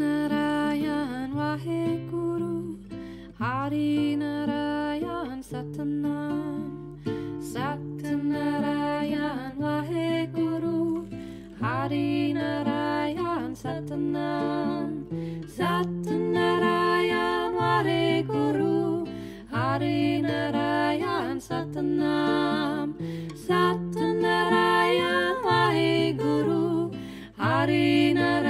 Satyanarayan Waheguru Hari Narayan Satanam Satyanarayan Waheguru Hari Narayan Satanam Satyanarayan Waheguru Hari Satnam, Satnaraya guru, Harinaraya.